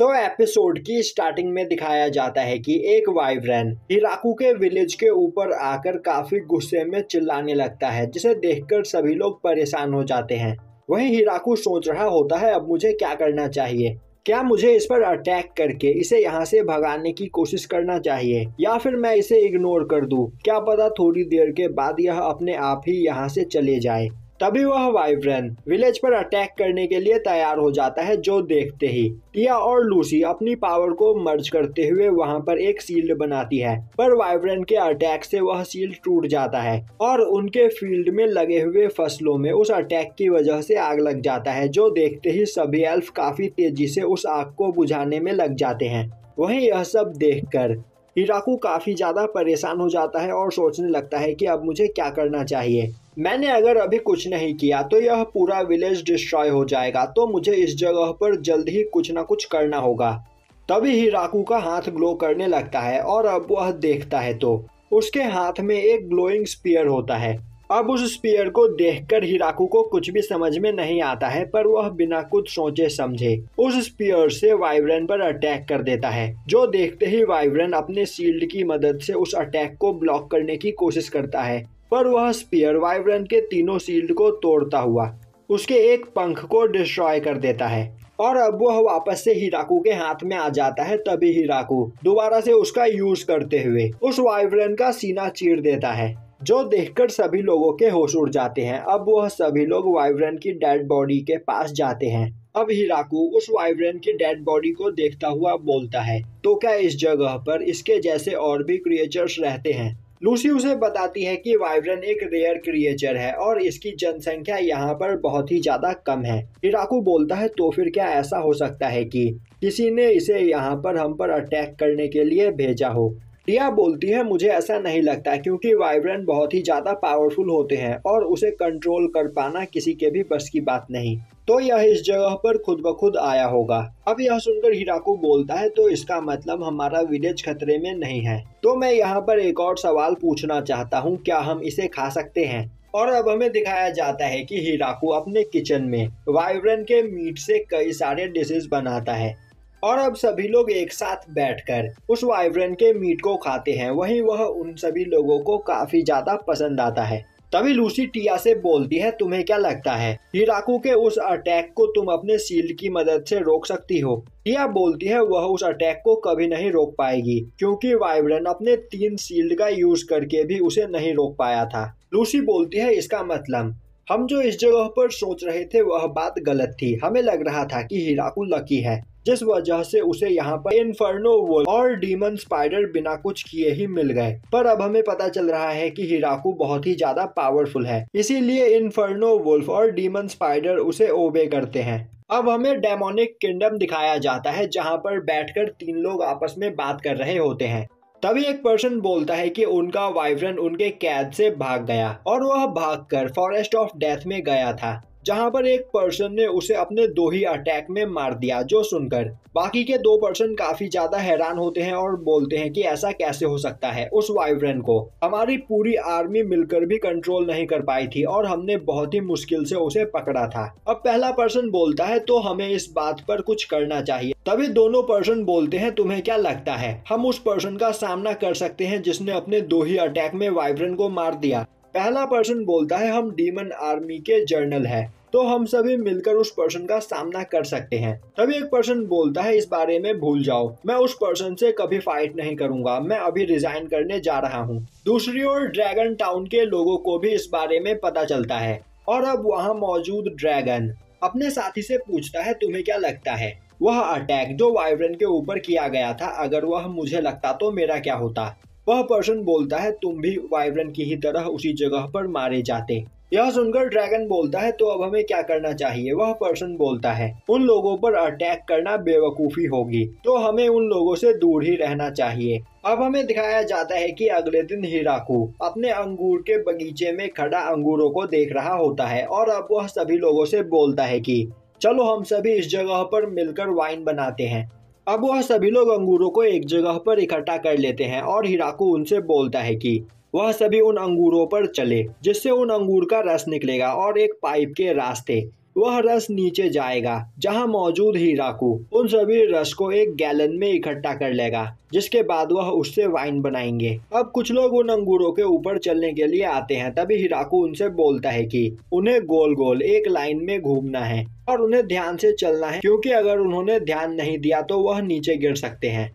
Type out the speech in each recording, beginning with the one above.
तो एपिसोड की स्टार्टिंग में दिखाया जाता है कि एक वाइब्रेन हिराकू के विलेज के ऊपर आकर काफ़ी गुस्से में चिल्लाने लगता है, जिसे देखकर सभी लोग परेशान हो जाते हैं। वहीं हिराकू सोच रहा होता है, अब मुझे क्या करना चाहिए? क्या मुझे इस पर अटैक करके इसे यहाँ से भगाने की कोशिश करना चाहिए? या फिर मैं इसे इग्नोर कर दूँ? क्या पता थोड़ी देर के बाद यह अपने आप ही यहाँ से चले जाए। तभी वह वाइब्रेन विलेज पर अटैक करने के लिए तैयार हो जाता है जो देखते ही। टिया और लूसी अपनी पावर को मर्ज करते हुए वहाँ पर एक सील्ड बनाती है, पर वाइब्रेन के अटैक से वह सील्ड टूट जाता है और उनके फ़ील्ड में लगे हुए फ़सलों में उस अटैक की वजह से आग लग जाता है, जो देखते ही सभी एल्फ काफ़ी तेज़ी से उस आग को बुझाने में लग जाते हैं। वहीं यह सब देखकर हिराकू काफ़ी ज़्यादा परेशान हो जाता है और सोचने लगता है कि अब मुझे क्या करना चाहिए। मैंने अगर अभी कुछ नहीं किया तो यह पूरा विलेज डिस्ट्रॉय हो जाएगा तो मुझे इस जगह पर जल्द ही कुछ ना कुछ करना होगा। तभी हिराकू का हाथ ग्लो करने लगता है और अब वह देखता है तो। उसके हाथ में एक ग्लोइंग स्पीयर होता है। अब उस स्पीयर को देखकर हिराकू को कुछ भी समझ में नहीं आता है, पर वह बिना कुछ सोचे समझे उस स्पीयर से वाइब्रेन पर अटैक कर देता है। जो देखते ही वाइब्रेन अपने सील्ड की मदद से उस अटैक को ब्लॉक करने की कोशिश करता है, पर वह स्पीयर वाइब्रेन के तीनों शील्ड को तोड़ता हुआ उसके एक पंख को डिस्ट्रॉय कर देता है। और अब वह वापस से हिराकू के हाथ में आ जाता है, तभी हिराकू दोबारा से उसका यूज़ करते हुए उस वाइब्रेन का सीना चीर देता है। जो देखकर सभी लोगों के होश उड़ जाते हैं। अब वह सभी लोग वाइब्रेन की डेड बॉडी के पास जाते हैं। अब हिराकू उस वाइब्रेन की डेड बॉडी को देखता हुआ बोलता है तो क्या इस जगह पर इसके जैसे और भी क्रिएचर्स रहते हैं? लूसी उसे बताती है कि वाइब्रेन एक रेयर क्रिएचर है और इसकी जनसंख्या यहाँ पर बहुत ही ज़्यादा कम है। इराकू बोलता है तो फिर क्या ऐसा हो सकता है कि किसी ने इसे यहाँ पर हम पर अटैक करने के लिए भेजा हो? टिया बोलती है, मुझे ऐसा नहीं लगता क्योंकि वाइब्रेंट बहुत ही ज़्यादा पावरफुल होते हैं और उसे कंट्रोल कर पाना किसी के भी बस की बात नहीं। तो यह इस जगह पर खुद ब खुद आया होगा। अब यह सुनकर हिराकू बोलता है तो इसका मतलब हमारा विलेज खतरे में नहीं है। तो मैं यहाँ पर एक और सवाल पूछना चाहता हूँ, क्या हम इसे खा सकते हैं? और अब हमें दिखाया जाता है कि हिराकू अपने किचन में वाइब्रेंट के मीट से कई सारे डिशेस बनाता है। और अब सभी लोग एक साथ बैठकर उस वाइब्रेंट के मीट को खाते हैं। वहीं वह उन सभी लोगों को काफ़ी ज़्यादा पसंद आता है। तभी लूसी टिया से बोलती है, तुम्हें क्या लगता है? हिराकू के उस अटैक को तुम अपने सील्ड की मदद से रोक सकती हो? टिया बोलती है, वह उस अटैक को कभी नहीं रोक पाएगी, क्योंकि वाइब्रेंट अपने तीन सील्ड का यूज़ करके भी उसे नहीं रोक पाया था। लूसी बोलती है, इसका मतलब हम जो इस जगह पर सोच रहे थे, वह बात गलत थी। हमें लग रहा था कि हिराकू लकी है। जिस वजह से उसे यहाँ पर इन्फर्नो वोल और डीमन स्पाइडर बिना कुछ किए ही मिल गए। पर अब हमें पता चल रहा है कि हिराकू बहुत ही ज़्यादा पावरफुल है। इसीलिए इन्फर्नो वुल्फ और डीमन स्पाइडर उसे ओबे करते हैं। अब हमें डेमोनिक किंगडम दिखाया जाता है, जहाँ पर बैठकर तीन लोग आपस में बात कर रहे होते हैं। तभी एक पर्सन बोलता है कि उनका वाइब्रेंट उनके कैद से भाग गया, और वह भागकर फॉरेस्ट ऑफ़ डेथ में गया था। जहाँ पर एक पर्सन ने उसे अपने दो ही अटैक में मार दिया, जो सुनकर। बाकी के दो पर्सन काफ़ी ज़्यादा हैरान होते हैं और बोलते हैं कि ऐसा कैसे हो सकता है उस वाइब्रेन को। हमारी पूरी आर्मी मिलकर भी कंट्रोल नहीं कर पाई थी और हमने बहुत ही मुश्किल से उसे पकड़ा था। अब पहला पर्सन बोलता है तो हमें इस बात पर कुछ करना चाहिए। तभी दोनों पर्सन बोलते हैं, तुम्हें क्या लगता है? हम उस पर्सन का सामना कर सकते हैं जिसने अपने दो ही अटैक में वाइब्रेन को मार दिया। पहला पर्सन बोलता है, हम डीमन आर्मी के जर्नल है। तो हम सभी मिलकर उस पर्सन का सामना कर सकते हैं। तभी एक पर्सन बोलता है, इस बारे में भूल जाओ। मैं उस पर्सन से कभी फाइट नहीं करूँगा। मैं अभी रिजाइन करने जा रहा हूँ। दूसरी ओर ड्रैगन टाउन के लोगों को भी इस बारे में पता चलता है। और अब वहाँ मौजूद ड्रैगन अपने साथी से पूछता है, तुम्हें क्या लगता है? वह अटैक जो वाइब्रेंट के ऊपर किया गया था, अगर वह मुझे लगता तो मेरा क्या होता? वह पर्सन बोलता है, तुम भी वाइब्रेंट की ही तरह उसी जगह पर मारे जाते। यह सुनकर ड्रैगन बोलता है तो अब हमें क्या करना चाहिए? वह पर्सन बोलता है, उन लोगों पर अटैक करना बेवकूफ़ी होगी तो हमें उन लोगों से दूर ही रहना चाहिए। अब हमें दिखाया जाता है कि अगले दिन हिराकू अपने अंगूर के बगीचे में खड़ा अंगूरों को देख रहा होता है और अब वह सभी लोगों से बोलता है कि, चलो हम सभी इस जगह पर मिलकर वाइन बनाते हैं। अब वह सभी लोग अंगूरों को एक जगह पर इकट्ठा कर लेते हैं और हिराकू उनसे बोलता है कि वह सभी उन अंगूरों पर चले, जिससे उन अंगूर का रस निकलेगा और एक पाइप के रास्ते वह रस नीचे जाएगा, जहाँ मौजूद हीराकू उन सभी रस को एक गैलन में इकट्ठा कर लेगा, जिसके बाद वह उससे वाइन बनाएँगे। अब कुछ लोग उन अंगूरों के ऊपर चलने के लिए आते हैं, तभी हिराकू उनसे बोलता है कि, उन्हें गोल गोल एक लाइन में घूमना है, और उन्हें ध्यान से चलना है, क्योंकि अगर उन्होंने ध्यान नहीं दिया तो वह नीचे गिर सकते हैं।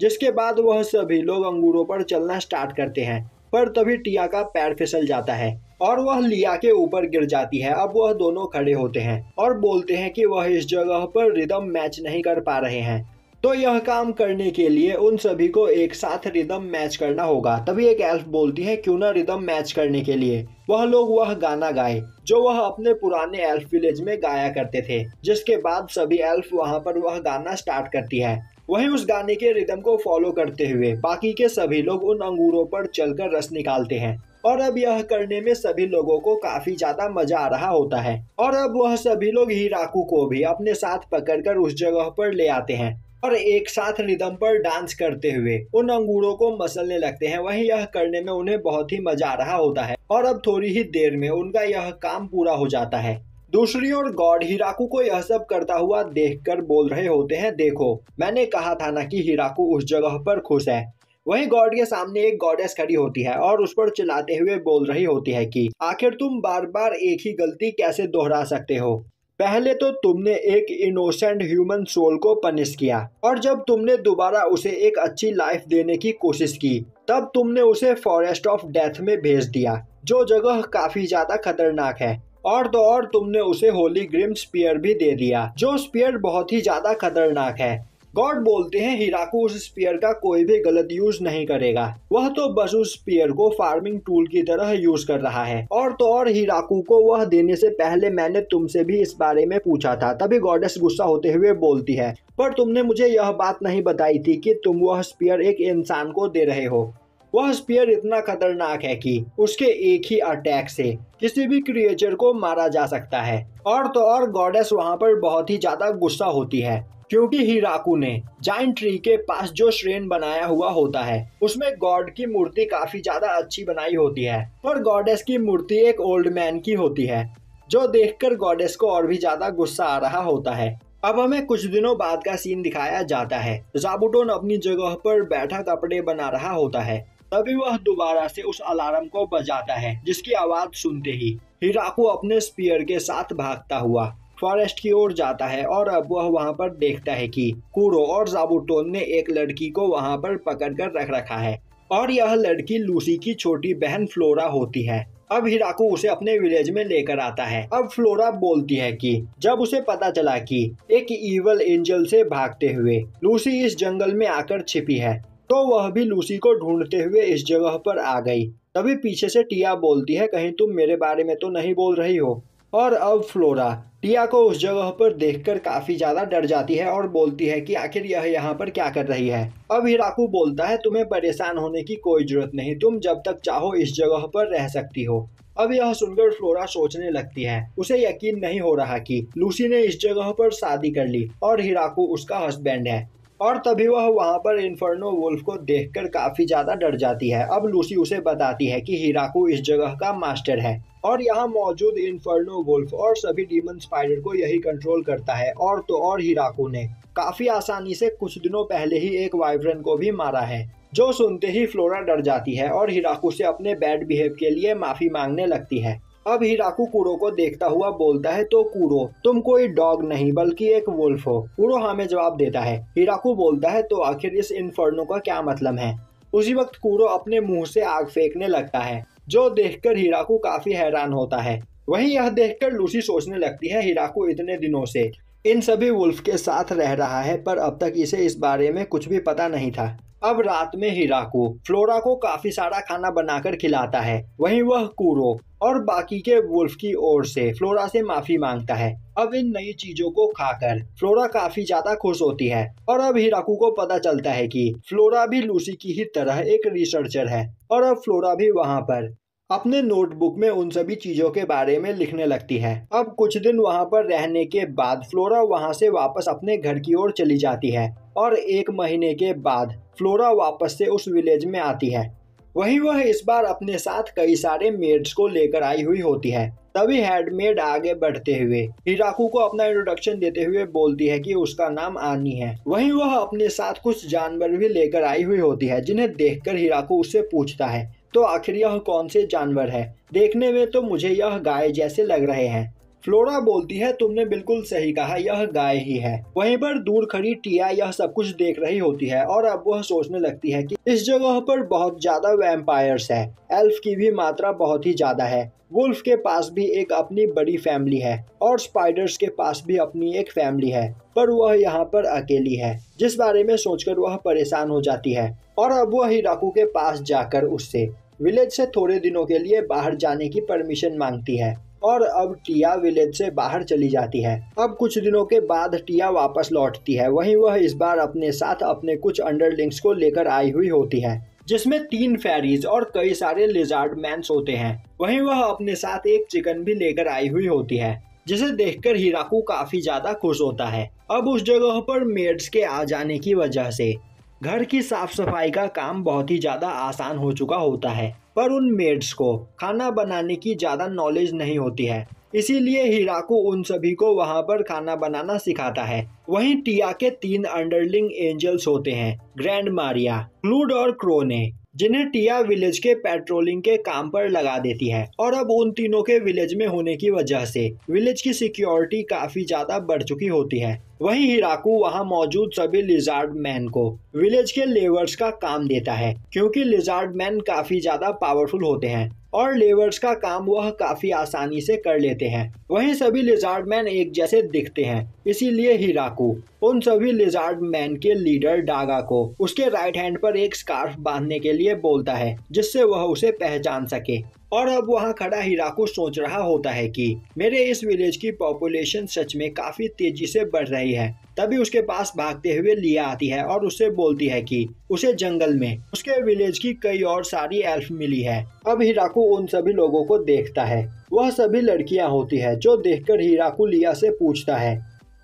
जिसके बाद वह सभी लोग अंगूरों पर चलना स्टार्ट करते हैं। पर तभी टिया का पैर फिसल जाता है और वह लिया के ऊपर गिर जाती है। अब वह दोनों खड़े होते हैं और बोलते हैं कि वह इस जगह पर रिदम मैच नहीं कर पा रहे हैं। तो यह काम करने के लिए उन सभी को एक साथ रिदम मैच करना होगा। तभी एक एल्फ बोलती है, क्यों ना रिदम मैच करने के लिए? वह लोग वह गाना गाए, जो वह अपने पुराने एल्फ विलेज में गाया करते थे, जिसके बाद सभी एल्फ वहाँ पर वह गाना स्टार्ट करती है। वहीं उस गाने के रिदम को फॉलो करते हुए बाकी के सभी लोग उन अंगूरों पर चलकर रस निकालते हैं। और अब यह करने में सभी लोगों को काफ़ी ज़्यादा मज़ा आ रहा होता है। और अब वह सभी लोग हीराकू को भी अपने साथ पकड़कर उस जगह पर ले आते हैं। और एक साथ रिदम पर डांस करते हुए उन अंगूरों को मसलने लगते हैं। वहीं यह करने में उन्हें बहुत ही मज़ा आ रहा होता है और अब थोड़ी ही देर में उनका यह काम पूरा हो जाता है। दूसरी ओर गॉड हिराकू को यह सब करता हुआ देखकर बोल रहे होते हैं, देखो, मैंने कहा था ना कि हिराकू उस जगह पर खुश है। वहीं गॉड के सामने एक गॉडेस खड़ी होती है और उस पर चिल्लाते हुए बोल रही होती है कि, आखिर तुम बार बार एक ही गलती कैसे दोहरा सकते हो? पहले तो तुमने एक इनोसेंट ह्यूमन सोल को पनिश किया और जब तुमने दोबारा उसे एक अच्छी लाइफ देने की कोशिश की, तब तुमने उसे फॉरेस्ट ऑफ़ डेथ में भेज दिया, जो जगह काफ़ी ज़्यादा खतरनाक है। और तो और तुमने उसे होली ग्रिम स्पियर भी दे दिया, जो स्पीयर बहुत ही ज़्यादा खतरनाक है। गॉड बोलते हैं, हिराकू उस स्पीयर का कोई भी गलत यूज़ नहीं करेगा। वह तो बस उस स्पीयर को फ़ार्मिंग टूल की तरह यूज़ कर रहा है। और तो और हिराकू को वह देने से पहले मैंने तुमसे भी इस बारे में पूछा था। तभी गॉडेस गुस्सा होते हुए बोलती है, पर तुमने मुझे यह बात नहीं बताई थी कि तुम वह स्पीयर एक इंसान को दे रहे हो। वह स्पीयर इतना खतरनाक है कि उसके एक ही अटैक से किसी भी क्रिएचर को मारा जा सकता है। और तो और गॉडेस वहाँ पर बहुत ही ज़्यादा गुस्सा होती है। क्योंकि हिराकू ने जाइंट ट्री के पास जो श्रेन बनाया हुआ होता है, उसमें गॉड की मूर्ति काफ़ी ज़्यादा अच्छी बनाई होती है। पर गॉडेस की मूर्ति एक ओल्ड मैन की होती है, जो देखकर गॉडेस को और भी ज़्यादा गुस्सा आ रहा होता है। अब हमें कुछ दिनों बाद का सीन दिखाया जाता है। जाबुटोन अपनी जगह पर बैठा कपड़े बना रहा होता है। तभी वह दोबारा से उस अलार्म को बजाता है, जिसकी आवाज़ सुनते ही हिराकू अपने स्पीयर के साथ भागता हुआ फॉरेस्ट की ओर जाता है और अब वह वहाँ पर देखता है कि कूरो और जाबुटोन ने एक लड़की को वहाँ पर पकड़ कर रख रखा है और यह लड़की लूसी की छोटी बहन फ्लोरा होती है। अब हिराकू उसे अपने विलेज में लेकर आता है। अब फ्लोरा बोलती है कि जब उसे पता चला कि एक ईवल एंजल से भागते हुए लूसी इस जंगल में आकर छिपी है तो वह भी लूसी को ढूंढते हुए इस जगह पर आ गई। तभी पीछे से टिया बोलती है, कहीं तुम मेरे बारे में तो नहीं बोल रही हो? और अब फ्लोरा। टिया को उस जगह पर देखकर काफ़ी ज़्यादा डर जाती है और बोलती है कि आखिर यह यहाँ पर क्या कर रही है? अब हिराकू बोलता है, तुम्हें परेशान होने की कोई ज़रूरत नहीं। तुम जब तक चाहो इस जगह पर रह सकती हो। अब यह सुनकर फ्लोरा सोचने लगती है, उसे यकीन नहीं हो रहा कि लूसी ने इस जगह पर शादी कर ली और हिराकू उसका हस्बैंड है। और तभी वह वहाँ पर इन्फर्नो वुल्फ को देखकर काफ़ी ज़्यादा डर जाती है। अब लूसी उसे बताती है कि हिराकू इस जगह का मास्टर है और यहाँ मौजूद इन्फर्नो वुल्फ और सभी डीमन स्पाइडर को यही कंट्रोल करता है, और तो और हिराकू ने। काफ़ी आसानी से कुछ दिनों पहले ही एक वाइब्रन को भी मारा है, जो सुनते ही फ्लोरा डर जाती है और हिराकू से अपने बैड बिहेव के लिए माफ़ी मांगने लगती है। अब हिराकू कूरो को देखता हुआ बोलता है तो कूरो तुम कोई डॉग नहीं, बल्कि एक वुल्फ हो। कूरो हमें जवाब देता है। हिराकू बोलता है तो आखिर इस इन्फर्नो का क्या मतलब है? उसी वक्त कूरो अपने मुँह से आग फेंकने लगता है, जो देखकर हिराकू काफ़ी हैरान होता है। वहीं यह देखकर लूसी सोचने लगती है, हिराकू, इतने दिनों से इन सभी वुल्फ के साथ रह रहा है, पर अब तक इसे इस बारे में कुछ भी पता नहीं था। अब रात में हिराकू फ्लोरा को काफ़ी सारा खाना बनाकर खिलाता है। वहीं वह कूरो और बाकी के वुल्फ की ओर से फ्लोरा से माफ़ी माँगता है। अब इन नई चीज़ों को खाकर फ्लोरा काफ़ी ज़्यादा खुश होती है और अब हिराकू को पता चलता है कि फ्लोरा भी लूसी की ही तरह एक रिसर्चर है और अब फ्लोरा भी वहाँ पर अपने नोटबुक में उन सभी चीज़ों के बारे में लिखने लगती है। अब कुछ दिन वहाँ पर रहने के बाद फ्लोरा वहाँ से वापस अपने घर की ओर चली जाती है और एक महीने के बाद फ्लोरा वापस से उस विलेज में आती है। वहीं वह इस बार अपने साथ कई सारे मेड्स को लेकर आई हुई होती है। तभी हेडमेड आगे बढ़ते हुए हिराकू को अपना इंट्रोडक्शन देते हुए बोलती है कि उसका नाम आनी है। वहीं वह अपने साथ कुछ जानवर भी लेकर आई हुई होती है, जिन्हें देखकर हिराकू उससे पूछता है तो आखिर यह कौन से जानवर है? देखने में तो मुझे यह गाय जैसे लग रहे हैं। फ्लोरा बोलती है, तुमने बिल्कुल सही कहा, यह गाय ही है। वहीं पर दूर खड़ी टिया यह सब कुछ देख रही होती है और अब वह सोचने लगती है कि इस जगह पर बहुत ज़्यादा वैम्पायर्स है। एल्फ की भी मात्रा बहुत ही ज़्यादा है। वुल्फ के पास भी एक अपनी बड़ी फैमिली है और स्पाइडर्स के पास भी अपनी एक फैमिली है, पर वह यहाँ पर अकेली है, जिस बारे में सोचकर वह परेशान हो जाती है। और अब वह हिराकू के पास जाकर उससे, विलेज से थोड़े दिनों के लिए बाहर जाने की परमिशन मांगती है। और अब टिया विलेज से बाहर चली जाती है। अब कुछ दिनों के बाद टिया वापस लौटती है। वहीं वह इस बार अपने साथ अपने कुछ अंडरलिंक्स को लेकर आई हुई होती है, जिसमें तीन फेरीज और कई सारे लिजार्ड मैंस होते हैं। वहीं वह अपने साथ एक चिकन भी लेकर आई हुई होती है, जिसे देखकर हिराकू काफ़ी ज़्यादा खुश होता है। अब उस जगह पर मेड्स के आ जाने की वजह से घर की साफ़ सफ़ाई का काम बहुत ही ज़्यादा आसान हो चुका होता है, पर उन मेड्स को खाना बनाने की ज़्यादा नॉलेज नहीं होती है। इसीलिए हिराकू उन सभी को वहाँ पर खाना बनाना सिखाता है। वहीं टिया के तीन अंडरलिंग एंजल्स होते हैं, ग्रैंड मारिया, क्लूड और क्रोने, जिन्हें टिया विलेज के पेट्रोलिंग के काम पर लगा देती है। और अब उन तीनों के विलेज में होने की वजह से विलेज की सिक्योरिटी काफ़ी ज़्यादा बढ़ चुकी होती है। वहीं हिराकू वहाँ मौजूद सभी लिजार्ड मैन को विलेज के लेवर्स का काम देता है, क्योंकि लिजार्ड मैन काफ़ी ज़्यादा पावरफुल होते हैं और लेवर्स का काम वह काफ़ी आसानी से कर लेते हैं। वहीं सभी लिजार्ड मैन एक जैसे दिखते हैं, इसीलिए हिराकू उन सभी लिजार्ड मैन के लीडर डागा को उसके राइट हैंड पर एक स्कार्फ बांधने के लिए बोलता है, जिससे वह उसे पहचान सके। और अब वहाँ खड़ा हिराकू सोच रहा होता है कि मेरे इस विलेज की पॉपुलेशन सच में काफ़ी तेज़ी से बढ़ रही है। तभी उसके पास भागते हुए लिया आती है और उससे बोलती है कि उसे जंगल में उसके विलेज की कई और सारी एल्फ मिली है। अब हिराकू उन सभी लोगों को देखता है। वह सभी लड़कियाँ होती है जो देखकर हिराकू लिया से पूछता है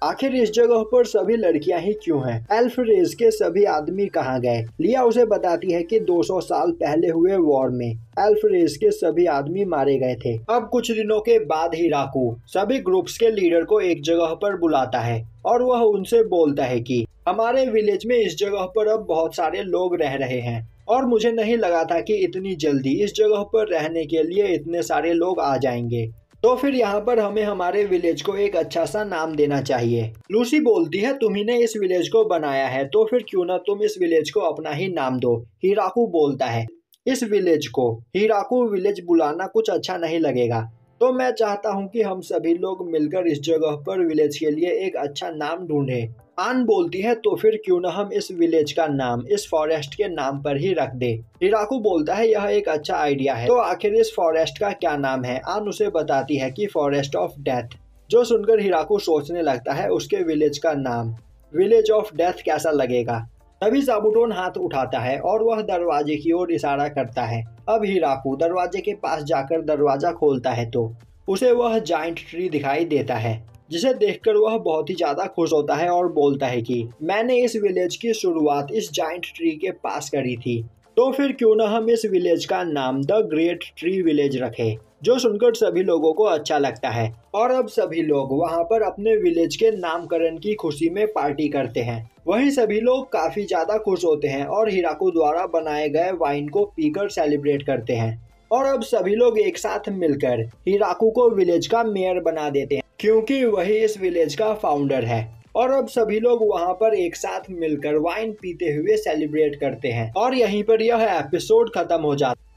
आखिर इस जगह पर सभी लड़कियाँ ही क्यों हैं? रेज के सभी आदमी कहाँ गए? लिया उसे बताती है कि 200 साल पहले हुए वॉर में एल्फ रेज के सभी आदमी मारे गए थे। अब कुछ दिनों के बाद ही राकू सभी ग्रुप्स के लीडर को एक जगह पर बुलाता है और वह उनसे बोलता है कि, हमारे विलेज में इस जगह पर अब बहुत सारे लोग रह रहे हैं और मुझे नहीं लगा था कि इतनी जल्दी इस जगह पर रहने के लिए इतने सारे लोग आ जाएँगे। तो फिर यहाँ पर हमें हमारे विलेज को एक अच्छा सा नाम देना चाहिए। लूसी बोलती है, तुम्ही ने इस विलेज को बनाया है तो फिर क्यों ना तुम इस विलेज को अपना ही नाम दो? हिराकू बोलता है, इस विलेज को? हीराकू विलेज बुलाना कुछ अच्छा नहीं लगेगा। तो मैं चाहता हूँ कि हम सभी लोग मिलकर इस जगह पर विलेज के लिए एक अच्छा नाम ढूंढे। आन बोलती है तो फिर क्यों न हम इस विलेज का नाम, इस फॉरेस्ट के नाम पर ही रख दे। हिराकू बोलता है, यह एक अच्छा आइडिया है। तो आखिर इस फॉरेस्ट का क्या नाम है? आन उसे बताती है कि फॉरेस्ट ऑफ़ डेथ जो सुनकर हिराकू सोचने लगता है, उसके विलेज का नाम विलेज ऑफ़ डेथ कैसा लगेगा? तभी साबुटोन हाथ उठाता है और वह दरवाजे की ओर इशारा करता है। अब हिराकू दरवाजे के पास जाकर दरवाज़ा खोलता है तो उसे वह जाइंट ट्री दिखाई देता है। जिसे देखकर वह बहुत ही ज़्यादा खुश होता है और बोलता है कि मैंने इस विलेज की शुरुआत इस जाइंट ट्री के पास करी थी। तो फिर क्यों ना हम इस विलेज का नाम द ग्रेट ट्री विलेज रखें, जो सुनकर सभी लोगों को अच्छा लगता है। और अब सभी लोग वहाँ पर अपने विलेज के नामकरण की खुशी में पार्टी करते हैं। वहीं सभी लोग काफ़ी ज़्यादा खुश होते हैं और हिराकू द्वारा बनाए गए वाइन को पीकर सेलिब्रेट करते हैं। और अब सभी लोग एक साथ मिलकर हिराकू को विलेज का मेयर बना देते हैं। क्योंकि वही इस विलेज का फाउंडर है। और अब सभी लोग वहाँ पर एक साथ मिलकर वाइन पीते हुए सेलिब्रेट करते हैं। और यहीं पर यह एपिसोड खत्म हो जाता